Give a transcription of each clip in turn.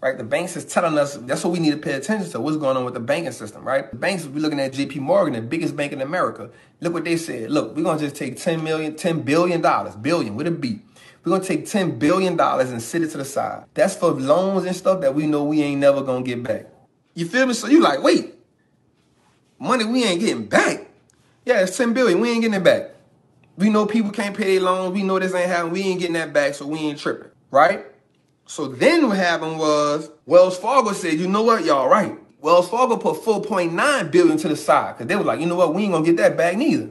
right? The banks is telling us that's what we need to pay attention to. What's going on with the banking system, right? The banks, we're looking at JP Morgan, the biggest bank in America. Look what they said. Look, we're gonna just take 10 million, 10 billion dollars, billion with a B. We're gonna take 10 billion dollars and sit it to the side. That's for loans and stuff that we know we ain't never gonna get back. You feel me? So you like, wait, money we ain't getting back. Yeah, it's 10 billion. We ain't getting it back. We know people can't pay their loans. We know this ain't happening. We ain't getting that back, so we ain't tripping, right? So then what happened was Wells Fargo said, you know what, y'all right. Wells Fargo put 4.9 billion to the side because they were like, you know what, we ain't gonna get that back neither.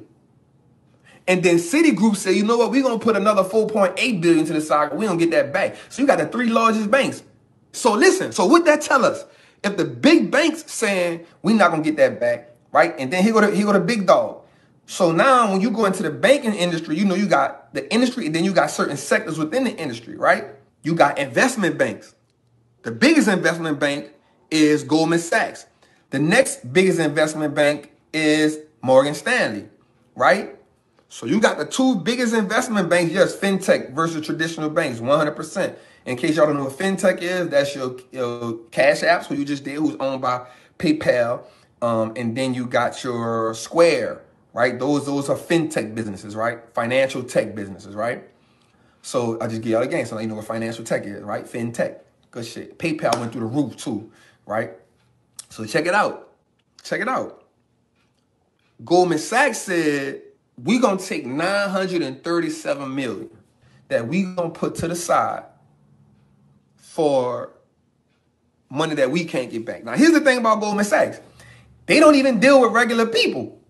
And then Citigroup said, you know what, we're gonna put another 4.8 billion to the side. We don't get that back. So you got the three largest banks. So listen, so what that tell us? If the big banks saying we not gonna get that back, right? And then he go to he go to big dog. So now when you go into the banking industry, you know you got the industry and then you got certain sectors within the industry, right? You got investment banks. The biggest investment bank is Goldman Sachs. The next biggest investment bank is Morgan Stanley, right? So you got the two biggest investment banks, yes, fintech versus traditional banks, 100%. In case y'all don't know what fintech is, that's your, your Cash Apps, who you just did, who's owned by PayPal. Um, and then you got your Square, right? Those those are fintech businesses, right? Financial tech businesses, right? So I just give y'all the game so you know what financial tech is, right? FinTech. Good shit. PayPal went through the roof too, right? So check it out. Check it out. Goldman Sachs said we're gonna take 937 million that we're gonna put to the side for money that we can't get back. Now here's the thing about Goldman Sachs. They don't even deal with regular people.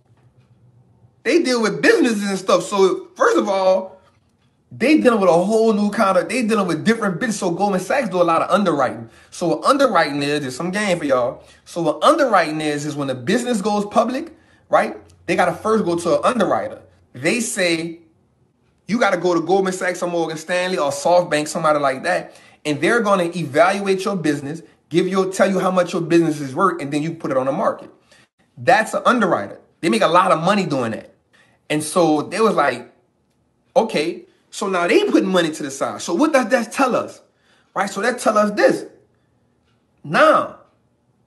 They deal with businesses and stuff. So first of all, they dealing with a whole new kind of, they dealing with different bits. So Goldman Sachs do a lot of underwriting. So what underwriting is, there's some game for y'all. So what underwriting is, is when a business goes public, right? They got to first go to an underwriter. They say, you got to go to Goldman Sachs or Morgan Stanley or SoftBank, somebody like that. And they're going to evaluate your business, give you, tell you how much your business is worth, and then you put it on the market. That's an underwriter. They make a lot of money doing that. And so they was like, okay, so now they putting money to the side. So what does that tell us? Right? So that tell us this. Now,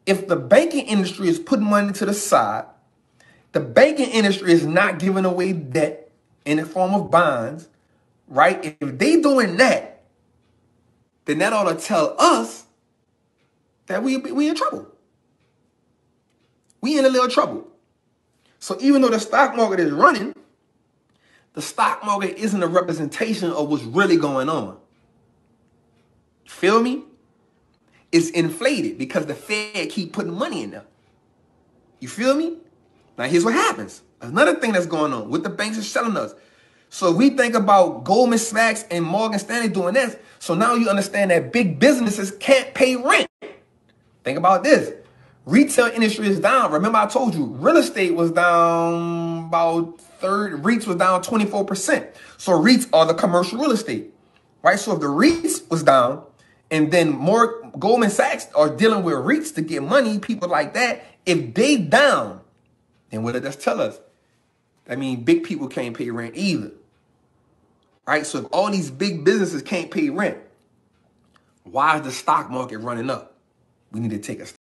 if the banking industry is putting money to the side, the banking industry is not giving away debt in the form of bonds, right? If they doing that, then that ought to tell us that we we in trouble. We in a little trouble. So even though the stock market is running, the stock market isn't a representation of what's really going on. Feel me? It's inflated because the Fed keep putting money in there. You feel me? Now here's what happens. Another thing that's going on. What the banks are selling us. So we think about Goldman Sachs and Morgan Stanley doing this. So now you understand that big businesses can't pay rent. Think about this. Retail industry is down. Remember I told you real estate was down about third, REITs was down 24%. So REITs are the commercial real estate, right? So if the REITs was down and then more Goldman Sachs are dealing with REITs to get money, people like that, if they down, then what does that tell us? I mean, big people can't pay rent either. Right? So if all these big businesses can't pay rent, why is the stock market running up? We need to take a